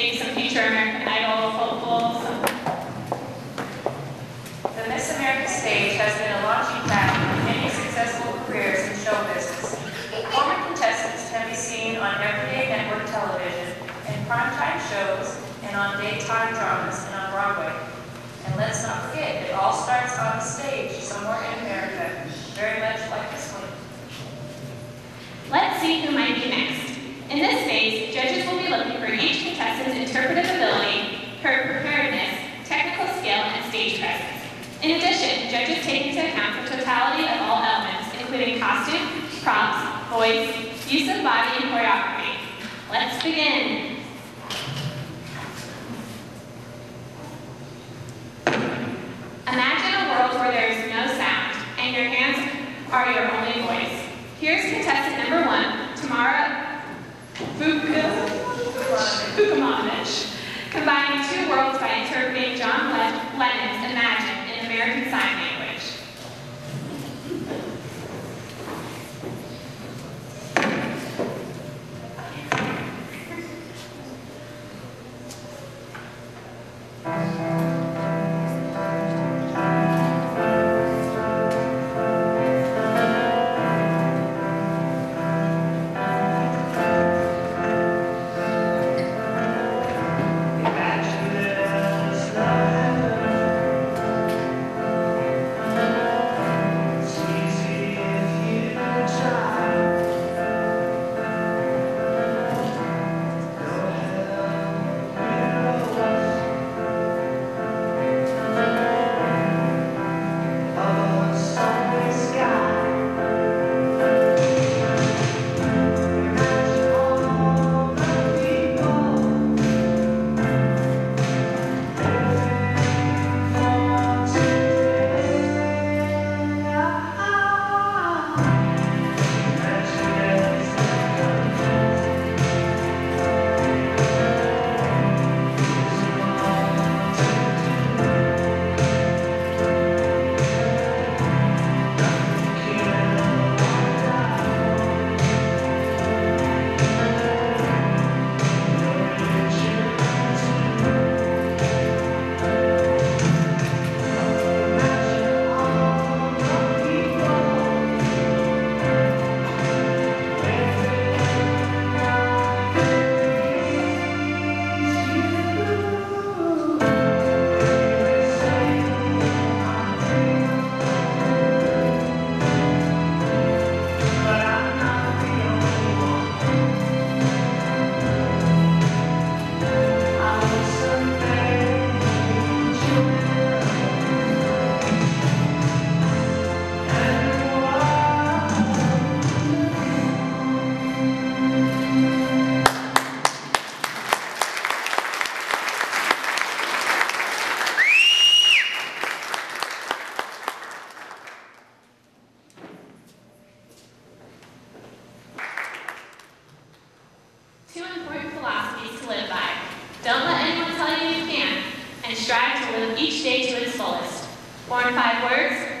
maybe some future American Idol hopefuls. The Miss America stage has been a launching pad for many successful careers in show business. Former contestants can be seen on everyday network television, in primetime shows, and on daytime dramas and on Broadway. And let's not forget, it all starts on the stage somewhere in America, very much like this one. Let's see who might be judges take into account the totality of all elements, including costume, props, voice, use of body, and choreography. Let's begin. Imagine a world where there is no sound, and your hands are your only voice. Here's contestant number one, Tamara Vukomanovich, combining two worlds by interpreting John Lennon's Imagine in American Sign Language.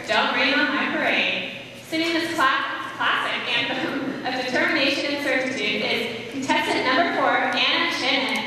Don't rain on my parade. Singing this cla- classic anthem of determination and certitude is contestant number four, Anna Shannon.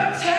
Perhaps